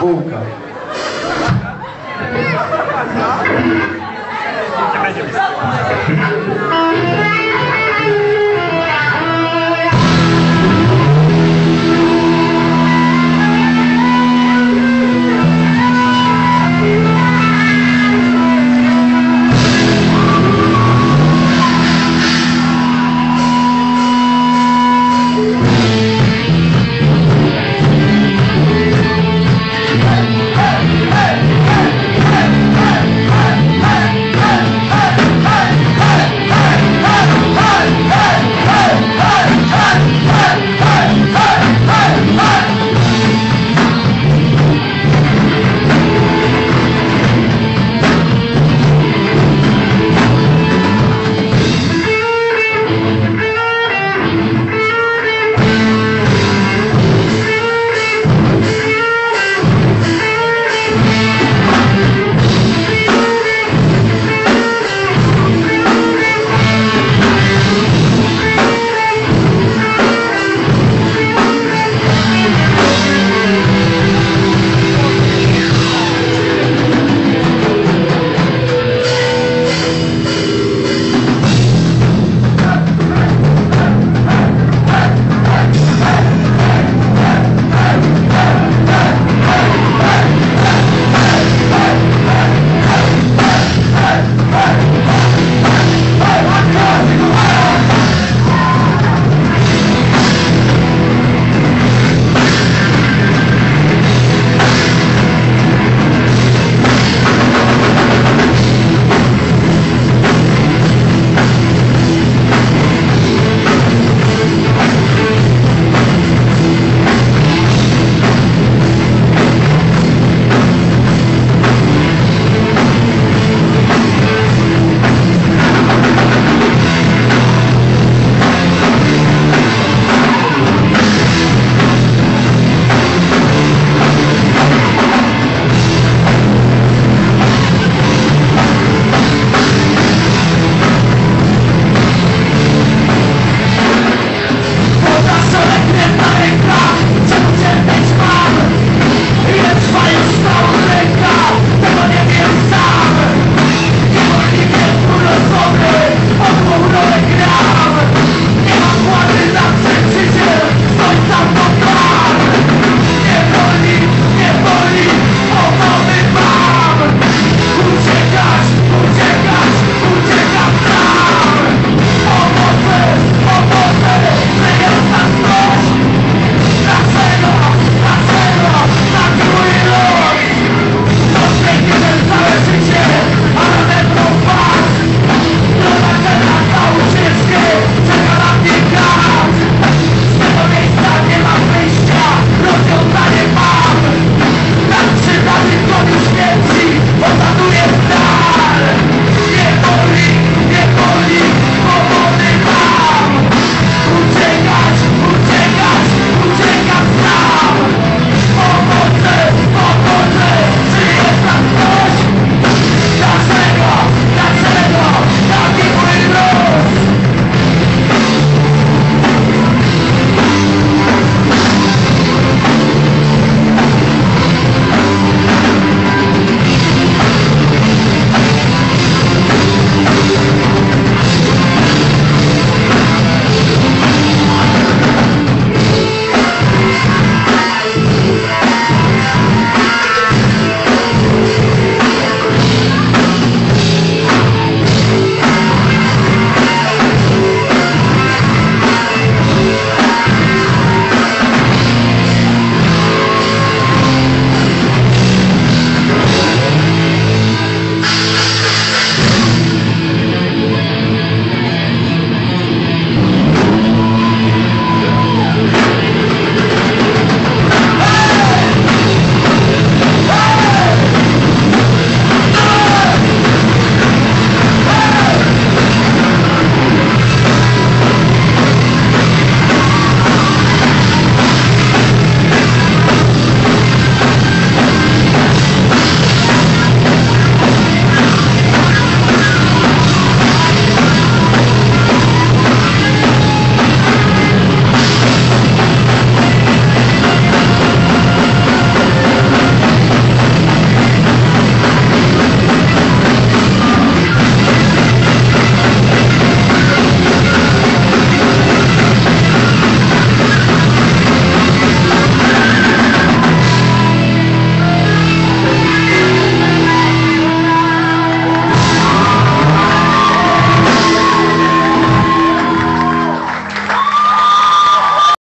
boca